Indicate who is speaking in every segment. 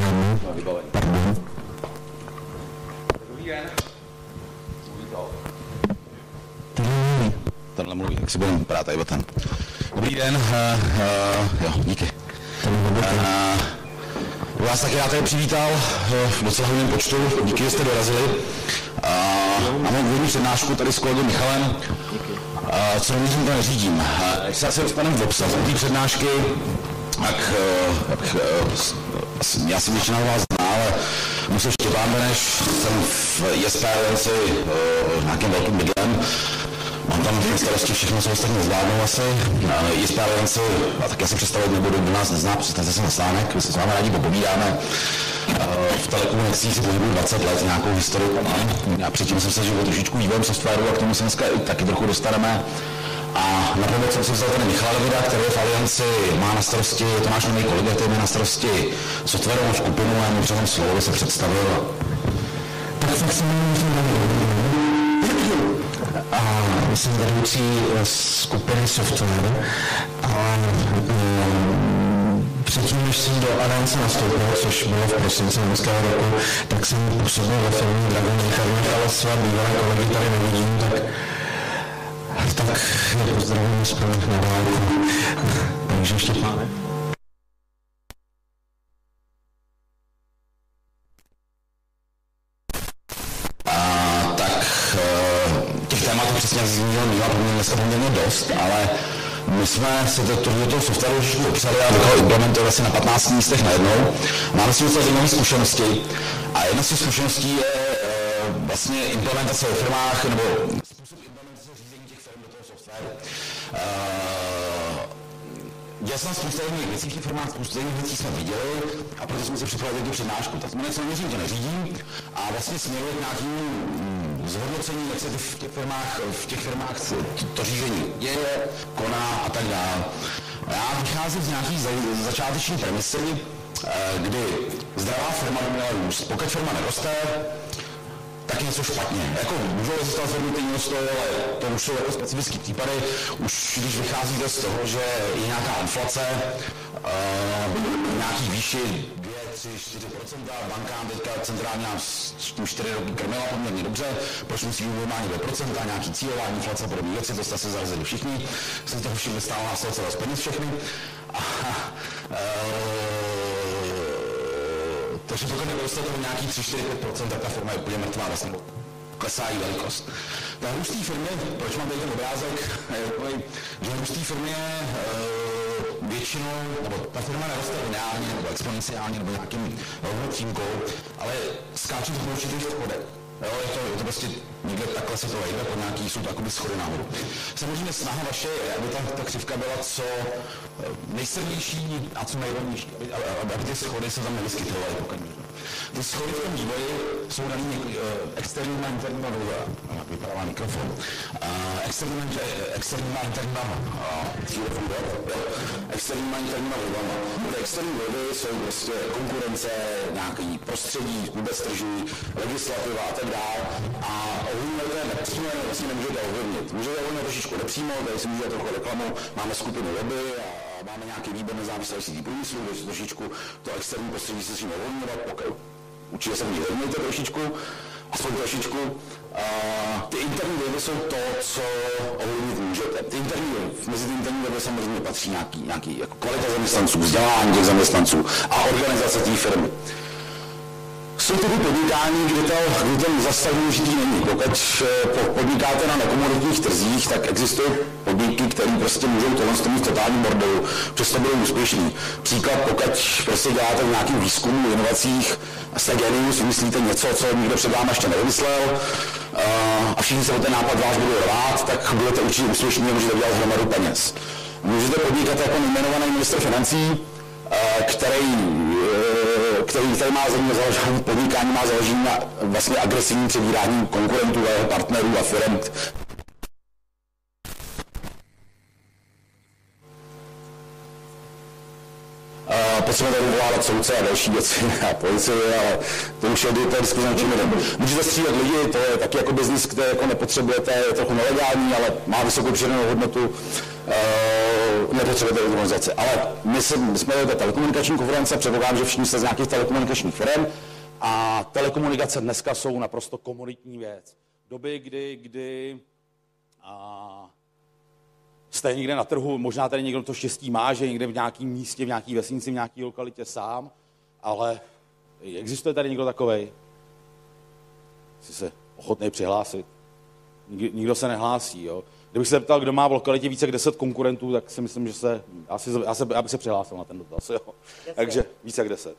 Speaker 1: problémů. Pardon.
Speaker 2: Dobrý den. Mluví to. Tenhle mluví, jak si budeme brát o ten. Dobrý den, uh, uh, jo, díky. Uh, vás taky já tady přivítal v docela hodném počtu, díky, že jste dorazili. Uh, máme úvodní přednášku tady s kolegou Michalem. Uh, co neměřím, to neřídím. Když se asi dostaneme v obsahu té přednášky, tak uh, já jsem většina vás zná, ale musím Štěpán Beneš, jsem v Alianci uh, nějakým velkým bydlem. Mám tam na starosti všechno, co ostatní nezvládnou asi. Alianci, a tak já si představit nebudu, kdo nás nezná, představte se na stánek, my se s vámi rádi popovídáme. V telekomunikacích si pohybuju 20 let, nějakou historii mám. A předtím jsem se žil trošičku vývojem softwaru a k tomu se dneska taky trochu dostaneme. A na pomoc jsem si vzal ten Michal Vida, který v Alianci, má na starosti, to náš nový kolega, který má na starosti softwarovou skupinu a mu předám slovo, se představil.
Speaker 1: Tak fakt se jmenuji a jsem vedoucí skupiny software a předtím, než jsem do Aliance nastoupil, což bylo v prosinci loňského roku, tak jsem působil ve firmě Dragon Internet, ale své bývalé kolegy tady nevidím, tak tak pozdravím zpět na válku. Takže
Speaker 2: dneska poměrně dost, ale my jsme se do tohoto softwaru už upsali a do implementovat asi na 15 místech najednou. Máme si docela zajímavé zkušenosti a jedna z těch zkušeností je e, vlastně implementace ve firmách nebo způsob Dělal jsem spousta jiných věcí v těch spousta jiných věcí jsme viděli a proto jsme si připravili tu přednášku. Tak jsme něco neměřím, tě neřídím a vlastně směruje k nějakému mm, zhodnocení, jak se v těch firmách, v těch firmách to řízení děje, koná a tak dále. Já vycházím z nějakých začáteční premisy, eh, kdy zdravá firma by měla růst. Pokud firma neroste, tak něco špatně. Jako můžou existovat firmy, které rostou, ale to už jsou jako specifické případy. Už když vycházíte z toho, že je nějaká inflace, uh, nějaký výši 2, 3, 4 bankám teďka centrální nás 4 roky krmila poměrně dobře, proč musí být minimálně 2 a nějaký cílová inflace podobné věci, to jste se zarazili všichni, jsem to všimli stále nás celé z peněz všechny. Takže pokud neroste to nějaký 3-4-5%, tak ta firma je úplně mrtvá, vlastně klesá jí velikost. Ta té firmy, proč mám tady ten obrázek, že té firmy je e, většinou, nebo ta firma neroste lineárně, nebo exponenciálně, nebo nějakým rovnou přímkou, ale skáče v určitých schodech. Jo, je to, je to prostě někde takhle se to vejde po nějaký, jsou to jakoby schody nahoru. Samozřejmě snaha vaše je, aby ta, ta křivka byla co eh, nejsilnější a co nejrovnější, aby, aby, aby ty schody se tam nevyskytovaly pokud. Ty schody v tom vývoji jsou daný uh, externíma interníma vlivem. Jak vypadá mikrofon. Externíma, externíma interníma externíma interníma vlivama. Ty externí vlivy jsou prostě konkurence, nějaký prostředí, vůbec tržní, legislativa a tak dále. A ovlivňujete nepřímo, vlastně nemůžete ovlivnit. Můžete ovlivnit trošičku nepřímo, tady si můžete trochu reklamu, máme skupinu lobby a máme nějaký výbor nezávislý průmyslu, takže trošičku to externí prostředí se s tím ovlivňovat, pokud určitě se ní ovlivňujete trošičku, aspoň trošičku. A ty interní vlivy jsou to, co ovlivnit můžete. Ty interní mezi ty interní vlivy samozřejmě patří nějaký, nějaký jako kvalita zaměstnanců, vzdělání těch zaměstnanců a organizace té firmy jsou tedy podnikání, kde, to, kde ten důležitý není. Pokud eh, podnikáte na nekomoditních trzích, tak existují podniky, které prostě můžou tohle mít totální bordelu, přesto budou úspěšní. Příklad, pokud prostě děláte v nějakým výzkumu, inovacích, jste genius, vymyslíte něco, co nikdo před vámi ještě nevymyslel, eh, a všichni se o ten nápad váš budou rvát, tak budete určitě úspěšní a můžete dělat hromadu peněz. Můžete podnikat jako nejmenovaný minister financí, eh, který který, který má země založení, podnikání má založení na vlastně agresivním přebírání konkurentů a jeho partnerů a firm. potřebujeme tady volávat soudce a další věci a policie, ale to už je to diskuze na čím Můžete střílet lidi, to je taky jako biznis, který jako nepotřebujete, je trochu nelegální, ale má vysokou přidanou hodnotu. Uh,
Speaker 3: nepotřebujete organizace. Ale my, se, my jsme ta telekomunikační konference, předpokládám, že všichni jste z nějakých telekomunikačních firm a telekomunikace dneska jsou naprosto komunitní věc. Doby, kdy, kdy a, jste někde na trhu, možná tady někdo to štěstí má, že někde v nějakém místě, v nějaké vesnici, v nějaké lokalitě sám, ale existuje tady někdo takovej? Jsi se ochotný přihlásit? Nikdo se nehlásí, jo? Kdybych se ptal, kdo má v lokalitě více jak 10 konkurentů, tak si myslím, že se, já, si, já, se, já bych se přihlásil na ten dotaz. Jo. Takže více jak 10.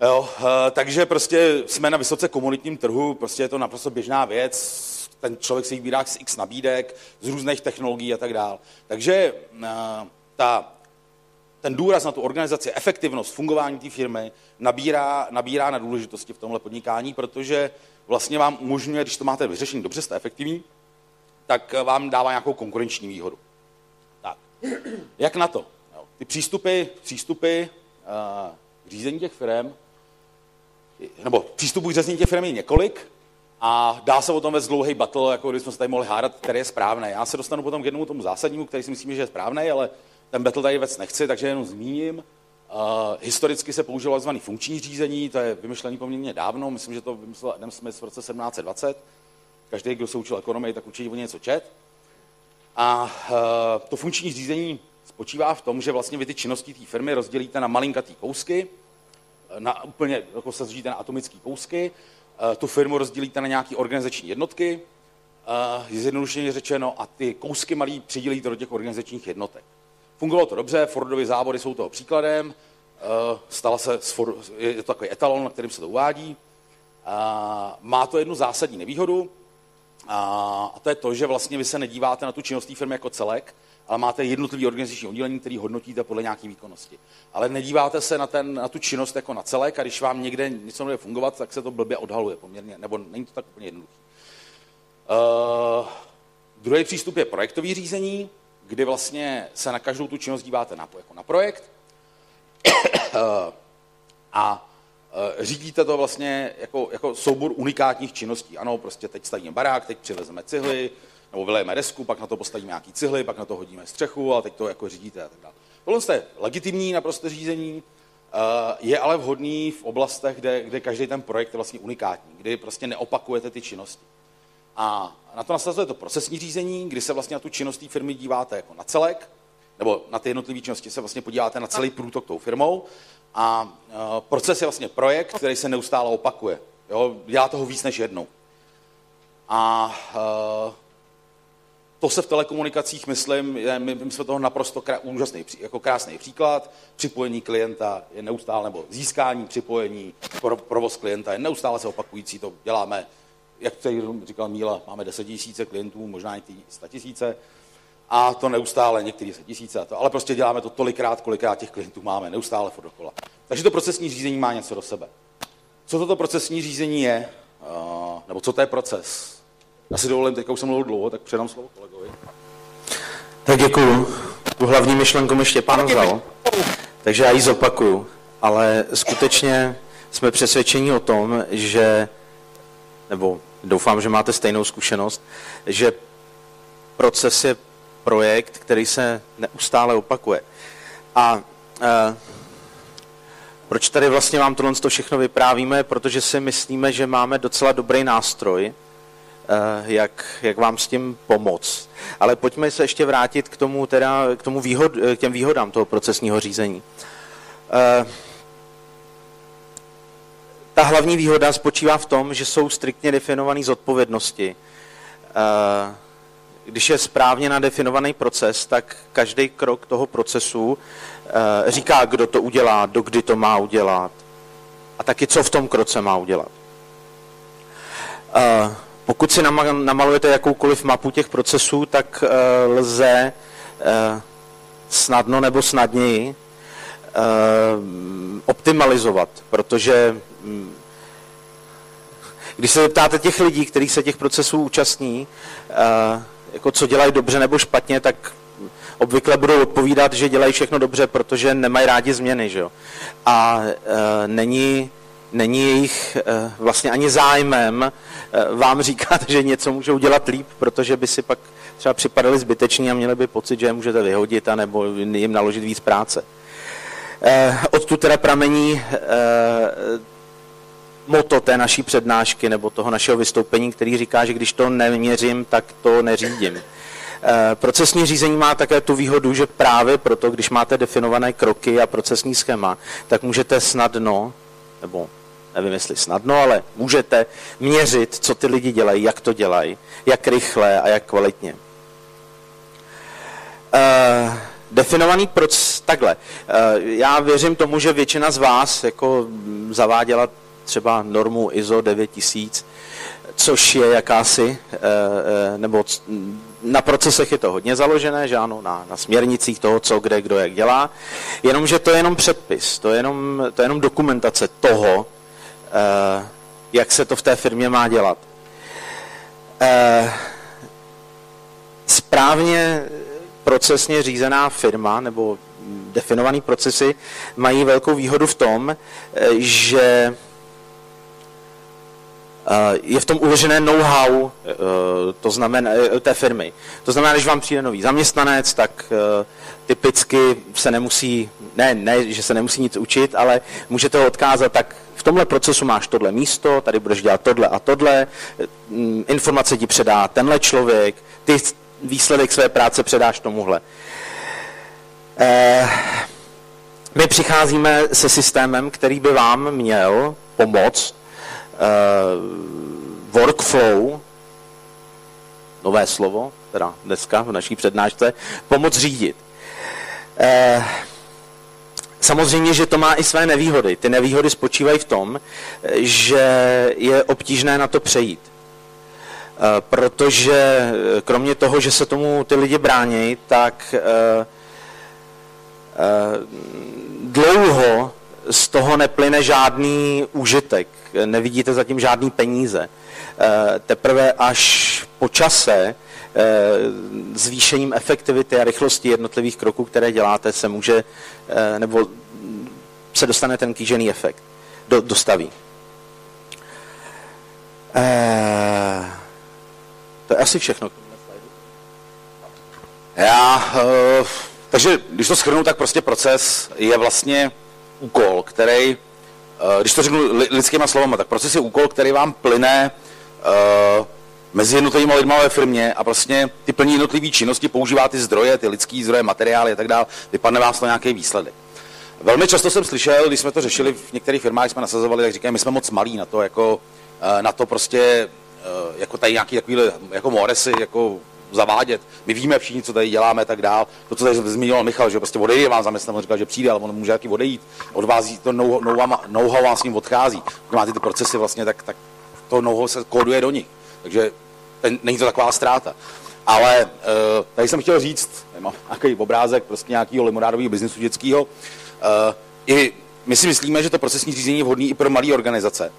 Speaker 3: Jo, uh, takže prostě jsme na vysoce komunitním trhu, prostě je to naprosto běžná věc, ten člověk si vybírá z x nabídek, z různých technologií a tak dále. Takže uh, ta, ten důraz na tu organizaci, efektivnost fungování té firmy nabírá, nabírá na důležitosti v tomhle podnikání, protože vlastně vám umožňuje, když to máte vyřešení dobře, jste efektivní, tak vám dává nějakou konkurenční výhodu. Tak, jak na to? Ty přístupy, přístupy uh, řízení těch firm, nebo přístupů k řízení těch firm je několik a dá se o tom vést dlouhý battle, jako jsme se tady mohli hádat, který je správný. Já se dostanu potom k jednomu tomu zásadnímu, který si myslím, že je správný, ale ten battle tady vůbec nechci, takže jenom zmíním. Uh, historicky se používalo tzv. funkční řízení, to je vymyšlený poměrně dávno, myslím, že to vymyslel Adam Smith v roce 1720 Každý, kdo se učil ekonomii, tak určitě o něco čet. A uh, to funkční řízení spočívá v tom, že vlastně vy ty činnosti té firmy rozdělíte na malinkatý kousky, na úplně, jako se zřídíte na atomické kousky, uh, tu firmu rozdělíte na nějaké organizační jednotky, zjednodušeně řečeno, a ty kousky malý přidělíte do těch organizačních jednotek. Fungovalo to dobře, Fordovy závody jsou toho příkladem, stala se, je to takový etalon, na kterým se to uvádí. Má to jednu zásadní nevýhodu, a to je to, že vlastně vy se nedíváte na tu činnost té firmy jako celek, ale máte jednotlivý organizační oddělení, který hodnotíte podle nějaké výkonnosti. Ale nedíváte se na, ten, na tu činnost jako na celek a když vám někde něco nebude fungovat, tak se to blbě odhaluje poměrně, nebo není to tak úplně jednoduché. Uh, druhý přístup je projektový řízení, kdy vlastně se na každou tu činnost díváte na, jako na projekt. uh, a Eh, řídíte to vlastně jako, jako soubor unikátních činností. Ano, prostě teď stavíme barák, teď přivezeme cihly, nebo vylejeme desku, pak na to postavíme nějaký cihly, pak na to hodíme střechu a teď to jako řídíte a tak dále. Tohle je legitimní naprosto řízení, eh, je ale vhodný v oblastech, kde, kde každý ten projekt je vlastně unikátní, kdy prostě neopakujete ty činnosti. A na to nasazuje to procesní řízení, kdy se vlastně na tu činnost té firmy díváte jako na celek, nebo na ty jednotlivé činnosti se vlastně podíváte na celý průtok tou firmou a uh, proces je vlastně projekt, který se neustále opakuje. Jo? Dělá toho víc než jednou. A uh, to se v telekomunikacích, myslím, je, my, my jsme toho naprosto krá, úžasný, jako krásný příklad. Připojení klienta je neustále, nebo získání připojení, pro, provoz klienta je neustále se opakující. To děláme, jak tady říkal Míla, máme 10 tisíce klientů, možná i 100 tisíce a to neustále, některý se tisíce a to, ale prostě děláme to tolikrát, kolikrát těch klientů máme, neustále furt dokola. Takže to procesní řízení má něco do sebe. Co toto procesní řízení je, uh, nebo co to je proces? Já si dovolím, teďka už jsem mluvil dlouho, tak předám slovo kolegovi.
Speaker 4: Tak děkuju. Tu hlavní myšlenku mi Štěpán vzal, takže já ji zopakuju. Ale skutečně jsme přesvědčeni o tom, že, nebo doufám, že máte stejnou zkušenost, že proces je projekt, který se neustále opakuje. A e, proč tady vlastně vám tohle to všechno vyprávíme? Protože si myslíme, že máme docela dobrý nástroj, e, jak, jak vám s tím pomoct. Ale pojďme se ještě vrátit k tomu, teda, k, tomu výhod, k těm výhodám toho procesního řízení. E, ta hlavní výhoda spočívá v tom, že jsou striktně definované zodpovědnosti. E, když je správně nadefinovaný proces, tak každý krok toho procesu e, říká, kdo to udělá, do kdy to má udělat a taky co v tom kroce má udělat. E, pokud si namalujete jakoukoliv mapu těch procesů, tak e, lze snadno nebo snadněji optimalizovat, protože mm, když se zeptáte těch lidí, kteří se těch procesů účastní, jako co dělají dobře nebo špatně, tak obvykle budou odpovídat, že dělají všechno dobře, protože nemají rádi změny. Že jo? A e, není, není jejich e, vlastně ani zájmem e, vám říkat, že něco můžou dělat líp, protože by si pak třeba připadali zbyteční a měli by pocit, že je můžete vyhodit nebo jim naložit víc práce. Eh, odtud teda pramení eh, moto té naší přednášky nebo toho našeho vystoupení, který říká, že když to neměřím, tak to neřídím. Eh, procesní řízení má také tu výhodu, že právě proto, když máte definované kroky a procesní schéma, tak můžete snadno, nebo nevím jestli snadno, ale můžete měřit, co ty lidi dělají, jak to dělají, jak rychle a jak kvalitně. Uh, definovaný proces, takhle. Uh, já věřím tomu, že většina z vás jako zaváděla třeba normu ISO 9000, což je jakási, eh, eh, nebo na procesech je to hodně založené, že ano, na, na směrnicích toho, co, kde, kdo, jak dělá, jenomže to je jenom předpis, to je jenom, to je jenom dokumentace toho, eh, jak se to v té firmě má dělat. Správně procesně řízená firma nebo definované procesy mají velkou výhodu v tom, že je v tom uložené know-how eh, to znamená, eh, té firmy. To znamená, když vám přijde nový zaměstnanec, tak typicky se nemusí, ne, ne, že se nemusí nic učit, ale můžete ho odkázat, tak v tomhle procesu máš tohle místo, tady budeš dělat tohle a tohle, mm, informace ti předá tenhle člověk, ty výsledek své práce předáš tomuhle. My přicházíme se systémem, který by vám měl pomoct workflow, nové slovo, teda dneska v naší přednášce, pomoc řídit. Uh, Samozřejmě, že to má i své nevýhody. Ty nevýhody spočívají v tom, že je obtížné na to přejít. Eh, protože kromě toho, že se tomu ty lidi brání, tak dlouho z toho neplyne žádný úžitek, nevidíte zatím žádný peníze. Eh, teprve až po čase eh, zvýšením efektivity a rychlosti jednotlivých kroků, které děláte, se může, eh, nebo se dostane ten kýžený efekt, do, dostaví. To je asi všechno.
Speaker 3: Já, takže když to schrnu, tak prostě proces je vlastně úkol, který, eh, když to řeknu lidskýma slovama, tak proces je úkol, který vám plyne uh, mezi jednotlivými lidmi ve firmě a vlastně ty plní jednotlivé činnosti, používá ty zdroje, ty lidské zdroje, materiály a tak dále, vypadne vás to nějaký výsledek. Velmi často jsem slyšel, když jsme to řešili v některých firmách, jsme nasazovali, tak říkají, my jsme moc malí na to, jako, eh, na to prostě, jako tady nějaký takovýhle, jako moresy, jako zavádět. My víme všichni, co tady děláme, tak dál. To, co tady zmínil Michal, že prostě odejde vám zaměstnanec, on říkal, že přijde, ale on může taky odejít. Od vás to know-how vám s ním odchází. Když máte ty procesy vlastně, tak, tak to know-how se kóduje do nich. Takže ten, není to taková ztráta. Ale uh, tady jsem chtěl říct, mám nějaký obrázek prostě nějakého limonádového biznesu dětského. Uh, I my si myslíme, že to procesní řízení je vhodné i pro malé organizace.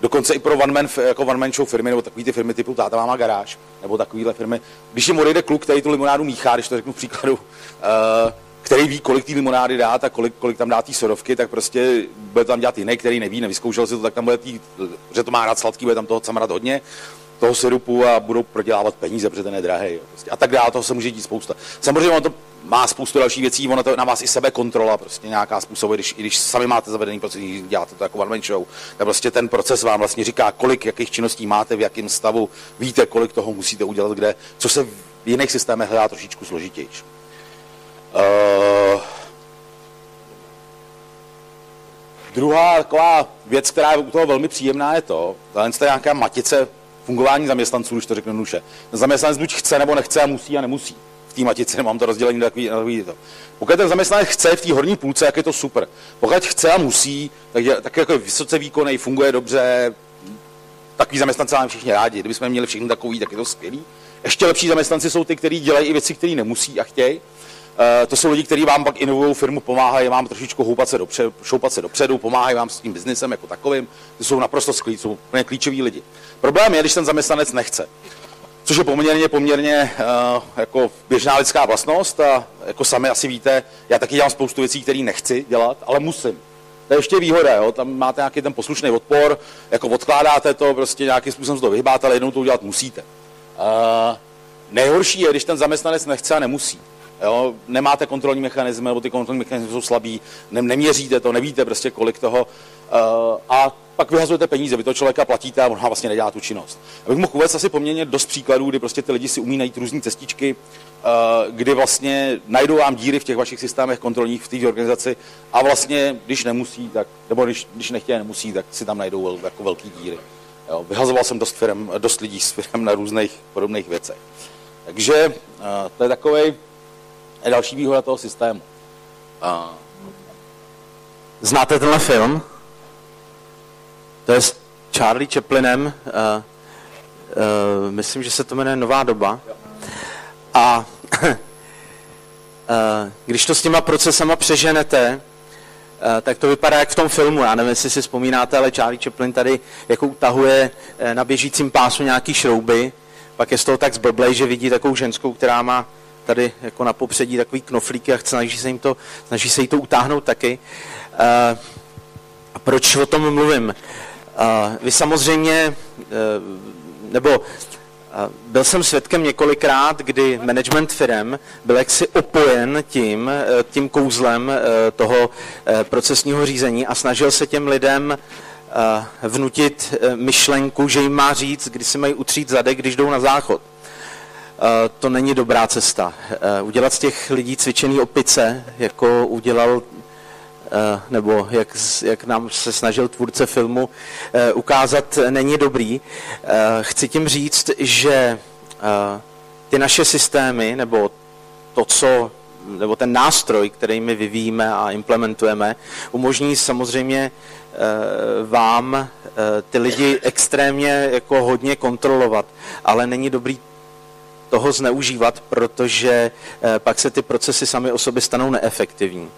Speaker 3: Dokonce i pro one man, jako one man show firmy, nebo takové ty firmy typu táta má garáž, nebo takovéhle firmy. Když jim odejde kluk, který tu limonádu míchá, když to řeknu v příkladu, uh, který ví, kolik té limonády dát a kolik, kolik tam dá té sorovky, tak prostě bude tam dělat jiný, který neví, nevyzkoušel si to, tak tam bude tý, že to má rád sladký, bude tam toho rád hodně, toho syrupu a budou prodělávat peníze, protože ten je drahý. Prostě. A tak dále, toho se může dít spousta. Samozřejmě on to má spoustu dalších věcí, ono to na vás i sebe kontrola, prostě nějaká způsob, když, i když sami máte zavedený proces, děláte to jako one man show, tak prostě ten proces vám vlastně říká, kolik jakých činností máte, v jakém stavu, víte, kolik toho musíte udělat, kde, co se v jiných systémech hledá trošičku složitější. Uh, druhá taková věc, která je u toho velmi příjemná, je to, tohle je nějaká matice fungování zaměstnanců, když to řeknu nuše. Zaměstnanec buď chce nebo nechce a musí a nemusí té matici, nemám to rozdělení takový, takový to. Pokud ten zaměstnanec chce v té horní půlce, jak je to super. Pokud chce a musí, tak, je, tak jako vysoce výkonný, funguje dobře, takový zaměstnanci máme všichni rádi. Kdybychom měli všichni takový, tak je to skvělý. Ještě lepší zaměstnanci jsou ty, kteří dělají i věci, které nemusí a chtějí. Uh, to jsou lidi, kteří vám pak inovují firmu, pomáhají vám trošičku houpat se dopředu, šoupat se dopředu, pomáhají vám s tím biznesem jako takovým. To jsou naprosto skvělí, jsou klíčoví lidi. Problém je, když ten zaměstnanec nechce což je poměrně, poměrně uh, jako běžná lidská vlastnost a jako sami asi víte, já taky dělám spoustu věcí, které nechci dělat, ale musím. To je ještě výhoda, jo? tam máte nějaký ten poslušný odpor, jako odkládáte to, prostě nějakým způsobem se to vyhybáte, ale jednou to udělat musíte. Uh, nejhorší je, když ten zaměstnanec nechce a nemusí. Jo, nemáte kontrolní mechanismy, nebo ty kontrolní mechanismy jsou slabý, ne, neměříte to, nevíte prostě kolik toho uh, a pak vyhazujete peníze, vy toho člověka platíte a on vlastně nedělá tu činnost. Já bych mohl uvést asi poměrně dost příkladů, kdy prostě ty lidi si umí najít různé cestičky, uh, kdy vlastně najdou vám díry v těch vašich systémech kontrolních v té organizaci a vlastně, když nemusí, tak, nebo když, když nechtějí, nemusí, tak si tam najdou vel, jako velký díry. Jo, vyhazoval jsem dost, firm, dost lidí s firm na různých podobných věcech. Takže uh, to je takový je další výhoda toho systému. A...
Speaker 4: Znáte tenhle film? To je s Charlie Chaplinem, uh, uh, myslím, že se to jmenuje Nová doba. A uh, když to s těma procesama přeženete, tak to vypadá jak v tom filmu. Já nevím, jestli si vzpomínáte, ale Charlie Chaplin tady jako utahuje na běžícím pásu nějaký šrouby, pak je z toho tak zblblej, že vidí takovou ženskou, která má tady jako na popředí takový knoflíky a snaží se, jim to, snaží se jí to utáhnout taky. Uh, a proč o tom mluvím? Uh, vy samozřejmě, uh, nebo byl jsem svědkem několikrát, kdy management firm byl jaksi opojen tím, tím kouzlem toho procesního řízení a snažil se těm lidem vnutit myšlenku, že jim má říct, kdy si mají utřít zadek, když jdou na záchod. Eh, to není dobrá cesta. Eh, udělat z těch lidí cvičený opice, jako udělal eh, nebo jak, jak nám se snažil tvůrce filmu ukázat, není dobrý. Chci tím říct, že ty naše systémy, nebo to, co nebo ten nástroj, který my vyvíjíme a implementujeme, umožní samozřejmě vám ty lidi extrémně jako hodně kontrolovat, ale není dobrý toho zneužívat, protože eh, pak se ty procesy sami o sobě stanou neefektivní.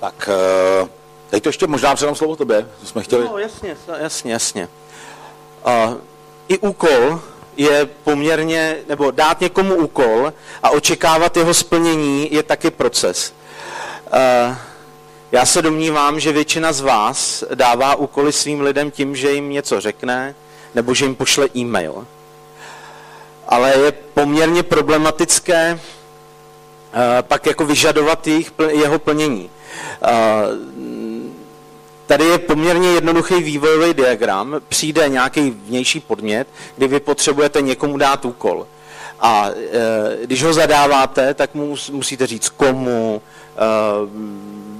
Speaker 3: Tak, eh, teď to ještě možná předám slovo tobě, co jsme chtěli.
Speaker 4: No, jasně, jasně, jasně. Uh, I úkol je poměrně, nebo dát někomu úkol a očekávat jeho splnění je taky proces. Uh, já se domnívám, že většina z vás dává úkoly svým lidem tím, že jim něco řekne, nebo že jim pošle e-mail. Ale je poměrně problematické uh, pak jako vyžadovat jejich, jeho plnění. Uh, Tady je poměrně jednoduchý vývojový diagram. Přijde nějaký vnější podmět, kdy vy potřebujete někomu dát úkol. A e, když ho zadáváte, tak mu musíte říct komu,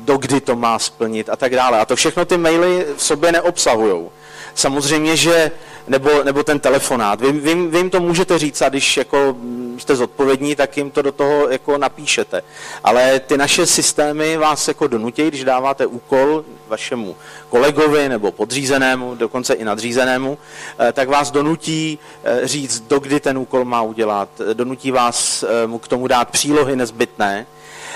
Speaker 4: do kdy to má splnit a tak dále. A to všechno ty maily v sobě neobsahují. Samozřejmě, že, nebo, nebo ten telefonát, vy, vy, vy jim to můžete říct a když jako jste zodpovědní, tak jim to do toho jako napíšete. Ale ty naše systémy vás jako donutí, když dáváte úkol vašemu kolegovi nebo podřízenému, dokonce i nadřízenému, eh, tak vás donutí eh, říct, do kdy ten úkol má udělat. Donutí vás eh, mu k tomu dát přílohy nezbytné,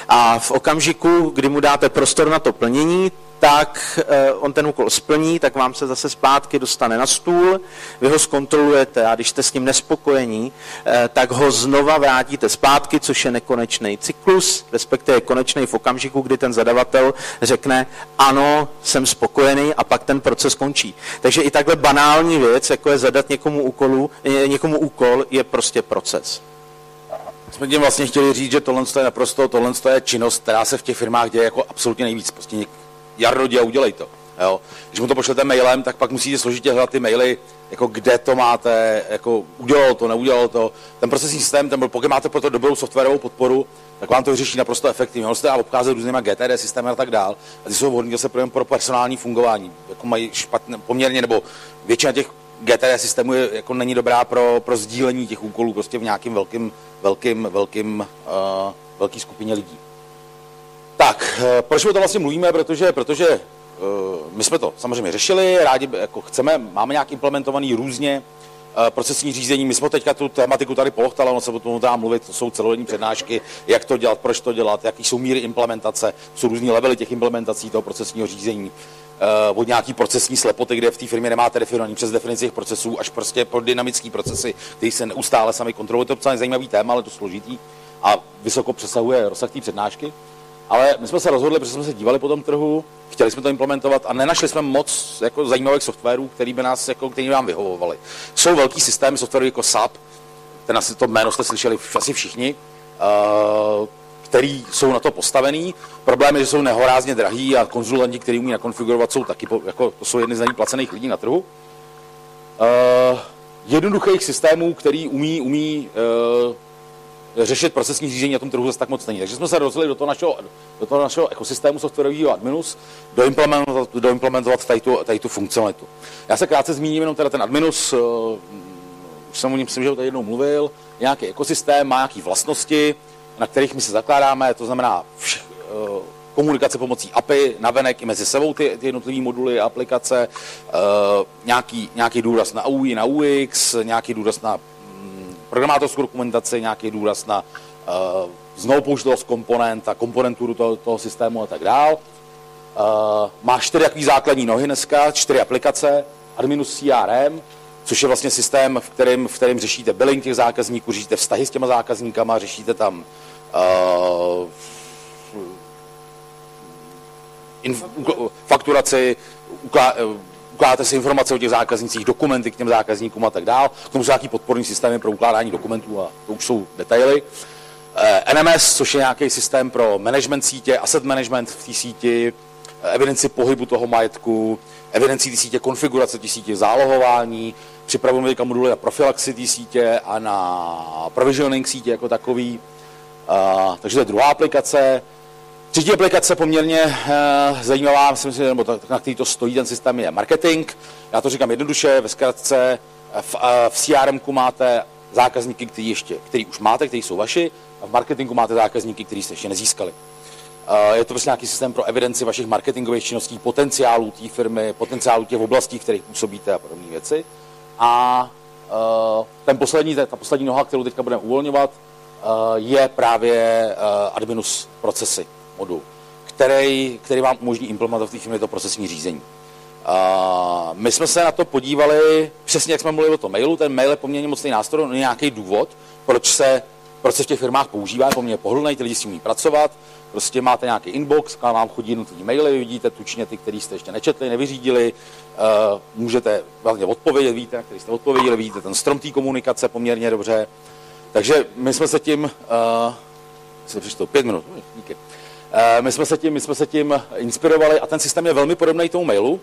Speaker 4: a v okamžiku, kdy mu dáte prostor na to plnění, tak eh, on ten úkol splní, tak vám se zase zpátky dostane na stůl, vy ho zkontrolujete a když jste s ním nespokojení, eh, tak ho znova vrátíte zpátky, což je nekonečný cyklus, respektive konečný v okamžiku, kdy ten zadavatel řekne ano, jsem spokojený a pak ten proces končí. Takže i takhle banální věc, jako je zadat někomu, úkolu, eh, někomu úkol, je prostě proces
Speaker 3: jsme tím vlastně chtěli říct, že tohle je naprosto, tohle je činnost, která se v těch firmách děje jako absolutně nejvíc. Prostě něk, Jarno, a udělej to. Jo. Když mu to pošlete mailem, tak pak musíte složitě hledat ty maily, jako kde to máte, jako udělalo to, neudělalo to. Ten procesní systém, ten byl, pokud máte pro to dobrou softwarovou podporu, tak vám to vyřeší naprosto efektivně. Můžete obcházet různýma GTD systémy a tak dál. A ty jsou vhodné zase pro, personální fungování. Jako mají špatně, poměrně, nebo většina těch GTD systému je, jako není dobrá pro, pro sdílení těch úkolů prostě v nějakým velkým, velkým, velkým, uh, velký skupině lidí. Tak, uh, proč o to vlastně mluvíme? Protože, protože uh, my jsme to samozřejmě řešili, rádi jako chceme, máme nějak implementovaný různě procesní řízení. My jsme teďka tu tématiku tady polochtali, ono se o tom dá mluvit, to jsou celodenní přednášky, jak to dělat, proč to dělat, jaký jsou míry implementace, jsou různý levely těch implementací toho procesního řízení. Uh, od nějaký procesní slepoty, kde v té firmě nemáte definovaný přes definici těch procesů, až prostě pro dynamické procesy, které se neustále sami kontrolují. To je docela zajímavý téma, ale to složitý a vysoko přesahuje rozsah té přednášky. Ale my jsme se rozhodli, protože jsme se dívali po tom trhu, chtěli jsme to implementovat a nenašli jsme moc jako zajímavých softwarů, který by nás, jako, který by nám vyhovovali. Jsou velký systémy softwaru jako SAP, ten asi to jméno jste slyšeli asi všichni, uh, který jsou na to postavený. Problém je, že jsou nehorázně drahý a konzultanti, kteří umí nakonfigurovat, jsou taky, jako, to jsou jedny z nejplacených lidí na trhu. Uh, jednoduchých systémů, který umí, umí uh, řešit procesní řízení na tom trhu zase tak moc není. Takže jsme se rozhodli do toho našeho, do toho našeho ekosystému softwarového Adminus doimplementovat, doimplementovat tady, tu, tady tu funkcionalitu. Já se krátce zmíním jenom teda ten Adminus, uh, už jsem o něm myslím, že ho tady jednou mluvil, nějaký ekosystém, má nějaké vlastnosti, na kterých my se zakládáme, to znamená vš, uh, komunikace pomocí API, navenek i mezi sebou ty, ty jednotlivé moduly, aplikace, uh, nějaký, nějaký důraz na UI, na UX, nějaký důraz na programátorskou dokumentaci, nějaký důraz na uh, znovu použitost komponent a komponenturu toho, toho systému a tak dál. Uh, má čtyři jaký základní nohy dneska, čtyři aplikace, Adminus CRM, což je vlastně systém, v kterém, v kterém řešíte billing těch zákazníků, řešíte vztahy s těma zákazníkama, řešíte tam uh, inf, fakturaci, ukládáte si informace o těch zákaznicích, dokumenty k těm zákazníkům a tak dál. K tomu jsou nějaký podporný systémy pro ukládání dokumentů a to už jsou detaily. Eh, NMS, což je nějaký systém pro management sítě, asset management v té síti, eh, evidenci pohybu toho majetku, evidenci té sítě, konfigurace té sítě, zálohování, připravujeme teďka moduly na profilaxi té sítě a na provisioning sítě jako takový. Uh, takže to je druhá aplikace. Třetí aplikace poměrně uh, zajímavá, myslím si, nebo na který to stojí ten systém, je marketing. Já to říkám jednoduše, ve zkratce, v, uh, v CRM máte zákazníky, který, ještě, který už máte, kteří jsou vaši, a v marketingu máte zákazníky, který jste ještě nezískali. Je to prostě nějaký systém pro evidenci vašich marketingových činností, potenciálů té firmy, potenciálů těch oblastí, v kterých působíte a podobné věci. A ten poslední, ta poslední noha, kterou teďka budeme uvolňovat, je právě Adminus procesy modul, který, který vám umožní implementovat v firmě to procesní řízení. Uh, my jsme se na to podívali, přesně jak jsme mluvili o tom mailu, ten mail je poměrně mocný nástroj, no nějaký důvod, proč se, proč se v těch firmách používá, je poměrně pohodlný, ty lidi s tím umí pracovat, prostě máte nějaký inbox, kam vám chodí jednotlivé maily, vidíte tučně ty, který jste ještě nečetli, nevyřídili, uh, můžete vlastně odpovědět, víte, který jste odpověděli, vidíte ten strom té komunikace poměrně dobře. Takže my jsme se tím, uh, se přišlo pět minut, my jsme, se tím, my jsme se tím inspirovali a ten systém je velmi podobný tomu mailu.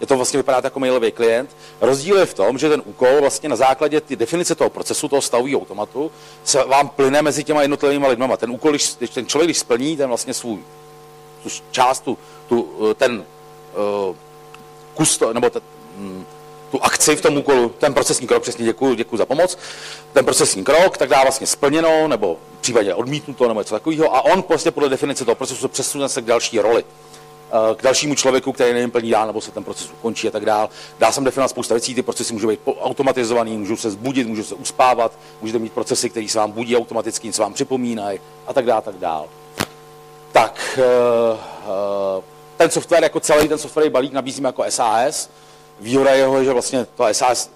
Speaker 3: Je to vlastně vypadá jako mailový klient. Rozdíl je v tom, že ten úkol vlastně na základě ty definice toho procesu, toho stavového automatu, se vám plyne mezi těma jednotlivými lidmi. Ten úkol, když, když ten člověk, když splní ten vlastně svůj tu část, tu, tu, eh, ten uh, kus, nebo ten, mm, tu akci v tom úkolu, ten procesní krok, přesně děkuji, děkuji za pomoc, ten procesní krok, tak dá vlastně splněno, nebo v případě odmítnuto, nebo něco takového, a on prostě podle definice toho procesu přesune se k další roli eh, k dalšímu člověku, který nevím plní dál, nebo se ten proces ukončí a tak dál. Dá se definovat spousta věcí, ty procesy můžou být automatizovaný, můžou se zbudit, můžou se uspávat, můžete mít procesy, které se vám budí automaticky, něco vám připomínají a tak dále, tak dál. Tak, eh, eh, ten software jako celý, ten software balík nabízíme jako SAS, Výhoda jeho je, že vlastně to SAS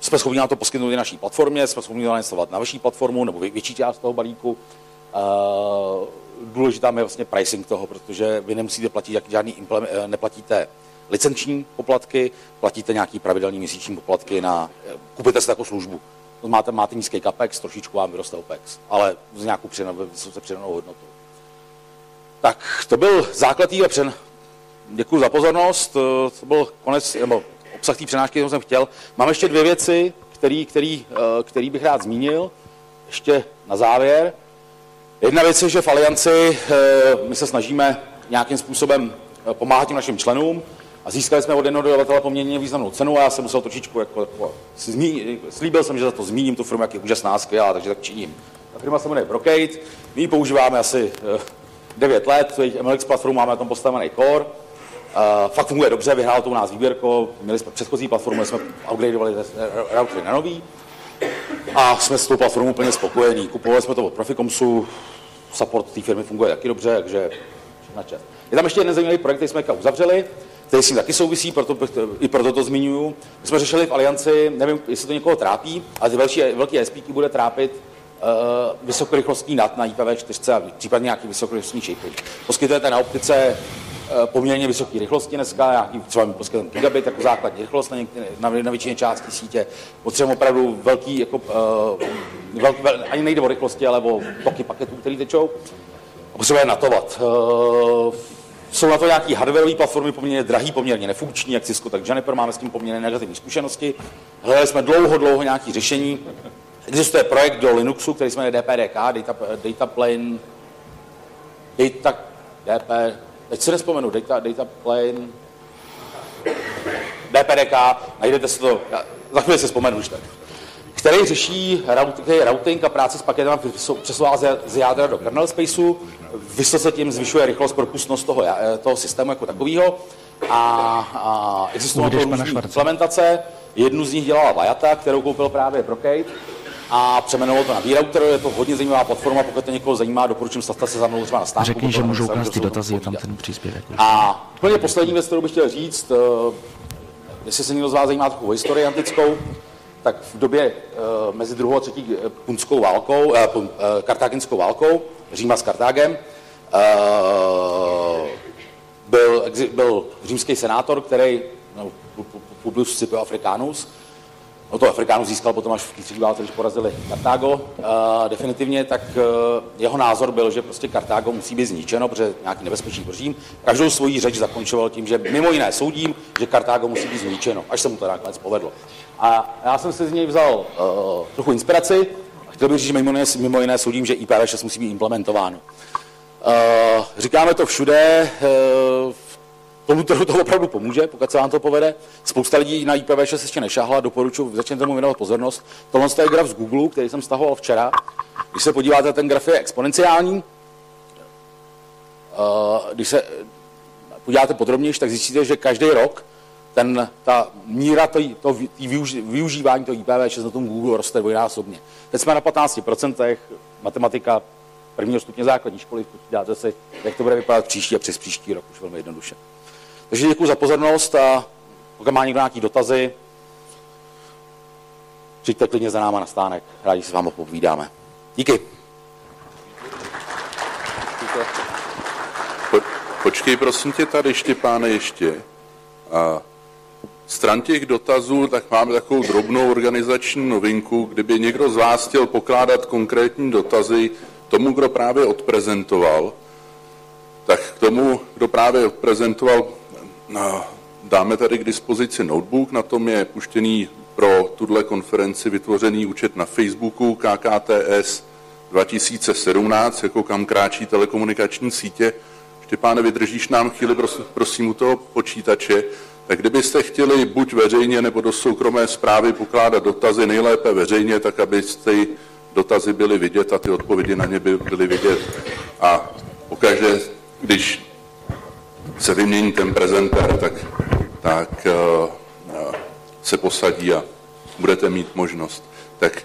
Speaker 3: jsme schopni na to poskytnout i naší platformě, jsme schopni to instalovat na vaší platformu nebo větší část toho balíku. Uh, důležitá je vlastně pricing toho, protože vy nemusíte platit jak žádný eh, neplatíte licenční poplatky, platíte nějaký pravidelný měsíční poplatky na, eh, kupujete si takovou službu. Máte, máte nízký capex, trošičku vám vyroste OPEX, ale z nějakou přidanou, přidanou hodnotou. Tak to byl základ té Děkuji za pozornost. Eh, to byl konec, nebo obsah té přenášky, kterou jsem chtěl. Mám ještě dvě věci, který, který, eh, který bych rád zmínil. Ještě na závěr. Jedna věc je, že v Alianci eh, my se snažíme nějakým způsobem pomáhat těm našim členům a získali jsme od jednoho dodavatele poměrně významnou cenu a já jsem musel trošičku, jako, jako slíbil jsem, že za to zmíním tu firmu, jak je úžasná, skvělá, takže tak činím. Ta firma se jmenuje Brocade, my ji používáme asi 9 let, MLX platformu máme na tom postavený core, Uh, fakt funguje dobře, vyhrál to u nás výběrko, měli jsme předchozí platformu, jsme upgradeovali routery na nový a jsme s tou platformou úplně spokojení. Kupovali jsme to od Proficomsu, support té firmy funguje taky dobře, takže na čas. Je tam ještě jeden zajímavý projekt, který jsme uzavřeli, který s tím taky souvisí, proto, i proto to zmiňuju. My jsme řešili v Alianci, nevím, jestli to někoho trápí, ale ty velké, velké SPky bude trápit vysokorychlostní NAT na IPv4 a případně nějaký vysokorychlostní čipy. Poskytujete na optice poměrně vysoké rychlosti dneska, nějaký třeba mi poskytujeme gigabit jako základní rychlost na, některé, na, na většině části sítě. Potřebujeme opravdu velký, jako, uh, velký, vel, ani nejde o rychlosti, ale o toky paketů, které tečou. A potřebujeme natovat. Uh, jsou na to nějaké hardwareové platformy poměrně drahý, poměrně nefunkční, jak Cisco, tak Juniper, máme s tím poměrně negativní zkušenosti. Hledali jsme dlouho, dlouho nějaké řešení. Existuje projekt do Linuxu, který jsme jmenuje DPDK, Data, Data Plane, Data, DP, teď si nespomenu, Data, Data Plane, DPDK, najdete si to, já, za chvíli si vzpomenu už tak. Který řeší routing, routing a práci s paketem přesouvá z jádra do kernel spaceu, vysoce tím zvyšuje rychlost, propustnost toho, toho systému jako takového a, a existují implementace. Jednu z nich dělala Vajata, kterou koupil právě Brocade a přeměnoval to na V-Router, je to hodně zajímavá platforma, pokud to někoho zajímá, doporučím stavte se za mnou třeba na stánku.
Speaker 4: Řekni, že můžou klást ty dotazy, je tam ten příspěvek.
Speaker 3: A úplně poslední věc, kterou bych chtěl říct, uh, jestli se někdo z vás zajímá trochu historii antickou, tak v době uh, mezi druhou a třetí punskou válkou, uh, uh, kartáginskou válkou, Říma s Kartágem, uh, byl, byl římský senátor, který, no, Publius Scipio Africanus, no to Africanus získal potom až v třetí válce, když porazili Kartágo, uh, definitivně, tak uh, jeho názor byl, že prostě Kartágo musí být zničeno, protože nějaký nebezpečí pro Řím. Každou svoji řeč zakončoval tím, že mimo jiné soudím, že Kartágo musí být zničeno, až se mu to nakonec povedlo. A já jsem si z něj vzal uh, trochu inspiraci a chtěl bych říct, že mimo jiné, mimo jiné soudím, že IPv6 musí být implementováno. Uh, říkáme to všude, uh, tomu trhu to opravdu pomůže, pokud se vám to povede. Spousta lidí na IPv6 ještě nešahla, doporučuji, začněte tomu věnovat pozornost. Tohle je graf z Google, který jsem stahoval včera. Když se podíváte, ten graf je exponenciální. Uh, když se podíváte podrobněji, tak zjistíte, že každý rok ten, ta míra to, to, využívání toho IPv6 na tom Google roste dvojnásobně. Teď jsme na 15%, matematika prvního stupně základní školy, počítáte si, jak to bude vypadat příští a přes příští rok, už velmi jednoduše. Takže děkuji za pozornost a pokud má někdo nějaké dotazy, přijďte klidně za náma na stánek, rádi se vám povídáme. Díky.
Speaker 5: Po, počkej prosím tě tady, Štěpáne, ještě. A stran těch dotazů, tak máme takovou drobnou organizační novinku. Kdyby někdo z vás chtěl pokládat konkrétní dotazy tomu, kdo právě odprezentoval, tak k tomu, kdo právě odprezentoval, dáme tady k dispozici notebook, na tom je puštěný pro tuhle konferenci vytvořený účet na Facebooku KKTS 2017, jako kam kráčí telekomunikační sítě. Štěpáne, vydržíš nám chvíli, prosím, u toho počítače. Tak kdybyste chtěli buď veřejně nebo do soukromé zprávy pokládat dotazy, nejlépe veřejně, tak abyste dotazy byly vidět a ty odpovědi na ně by byly vidět. A pokaždé, když se vymění ten prezentér, tak, tak uh, se posadí a budete mít možnost. Tak